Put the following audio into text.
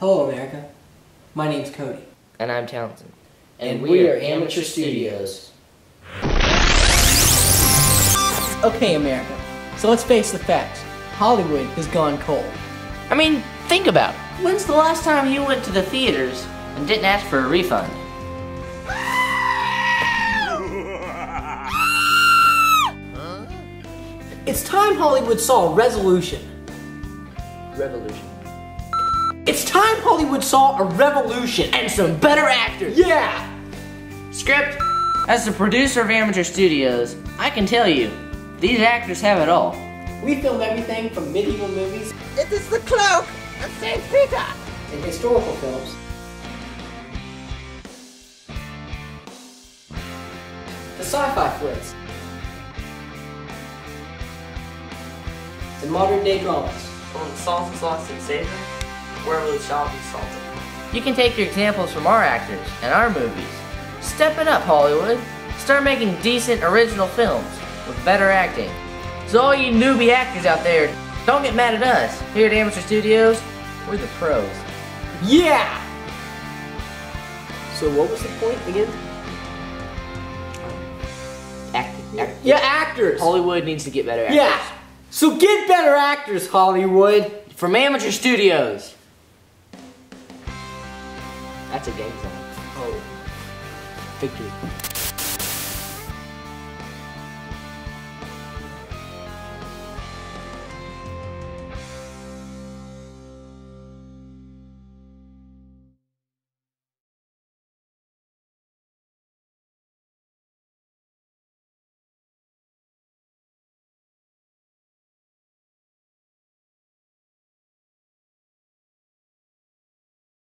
Hello, America. My name's Cody. And I'm Townsend. And we are Amateur Studios. Okay, America. So let's face the facts. Hollywood has gone cold. I mean, think about it. When's the last time you went to the theaters and didn't ask for a refund? It's time Hollywood saw a resolution. Revolution. It's time Hollywood saw a revolution. And some better actors. Yeah! Script. As the producer of Amateur Studios, I can tell you, these actors have it all. We filmed everything from medieval movies It is the cloak of St. Peter. and historical films. The sci-fi flicks. The modern day dramas. When the salt is Sauce and savor, where will the shall be salted? You can take your examples from our actors and our movies. Step it up, Hollywood. Start making decent original films with better acting. So all you newbie actors out there, don't get mad at us. Here at Amateur Studios, we're the pros. Yeah! So what was the point again? Acting. Act- Yeah, actors! Hollywood needs to get better actors. Yeah! So get better actors, Hollywood! From Amateur Studios. That's a game sign. Oh. Victory.